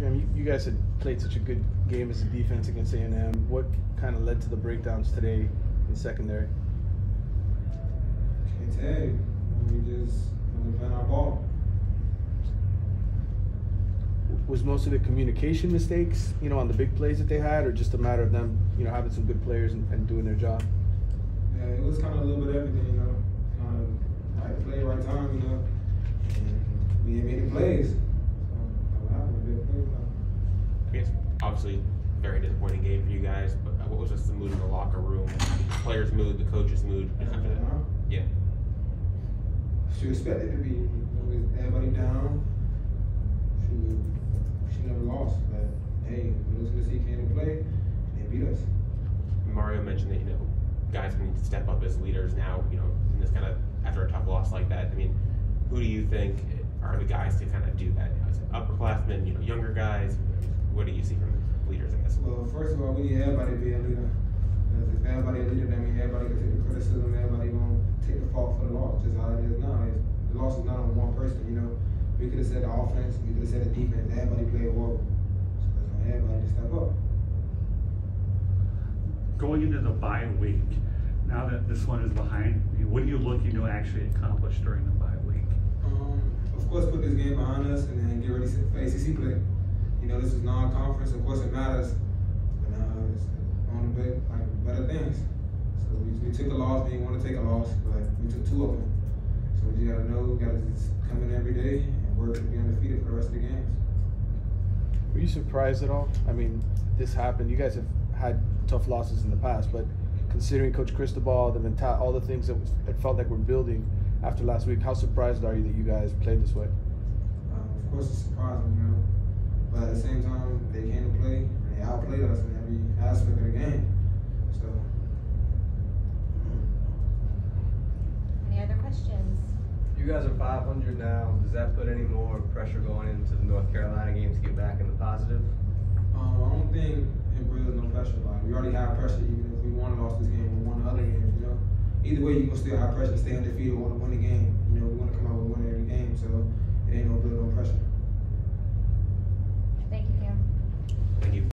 You, you guys had played such a good game as a defense against A&M. What kind of led to the breakdowns today in secondary? Can't tell you. We just only playing our ball. Was most of it communication mistakes, you know, on the big plays that they had, or just a matter of them, you know, having some good players and, and doing their job? Yeah, it was kind of a little bit of everything, you know. Kind of right play, right time, you know. And we ain't making plays. So, what happened with big plays? I guess obviously very disappointing game for you guys, but uh, what was just the mood in the locker room? The players' mood, the coaches' mood. after that? Yeah. She expected to be everybody down. She she never lost, but hey, Middle Tennessee came to play, and they beat us. Mario mentioned that you know guys need to step up as leaders now. You know, in this kind of after a tough loss like that. I mean, who do you think are the guys to kind of do that? Is it upperclassmen? You know, younger guys. What do you see from leaders? I guess. Well, first of all, we need everybody to be a leader. Because if everybody a leader, that means everybody can take the criticism. Everybody gonna take the fault for the loss, just how it is now. It's, the loss is not on one person. You know, we could have said the offense, we could have said the defense. Everybody played horrible. So that's on everybody to step up. Going into the bye week, now that this one is behind, you, what are you looking to actually accomplish during the bye week? Um, of course, put this game behind us and then get ready for ACC play. You know, this is non-conference. Of course, it matters. But uh, it's on the big, like better things. So we, we took a loss. We didn't want to take a loss, but we took two of them. So we just gotta know, we gotta just come in every day and work to be undefeated for the rest of the games. Were you surprised at all? I mean, this happened. You guys have had tough losses in the past, but considering Coach Cristobal, the mental, all the things that it felt like we're building after last week, how surprised are you that you guys played this way? Um, of course, it's surprising, you know. But at the same time, they came to play and they outplayed us in every aspect of the game. So. Any other questions? You guys are 500 now. Does that put any more pressure going into the North Carolina game to get back in the positive? Um, I don't think it brings no pressure. Like we already have pressure, even if we won lost this game or won the other games. You know, either way, you gonna still have pressure. Stay undefeated, want to win the game. You know, we want to come out with winning every game. So